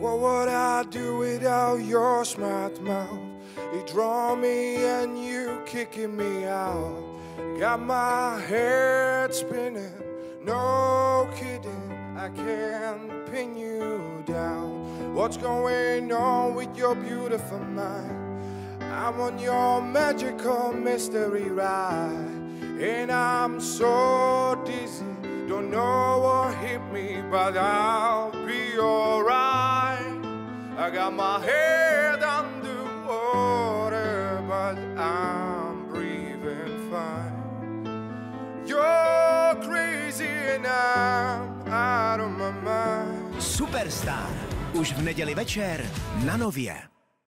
What would I do without your smart mouth? You draw me and you kicking me out. Got my head spinning, no kidding. I can't pin you down. What's going on with your beautiful mind? I'm on your magical mystery ride, and I'm so dizzy. Don't know what hit me, but alright. I got my head under water, but I'm breathing fine. You're crazy, and I'm out of my mind. Superstar. Už v neděli večer na Nově.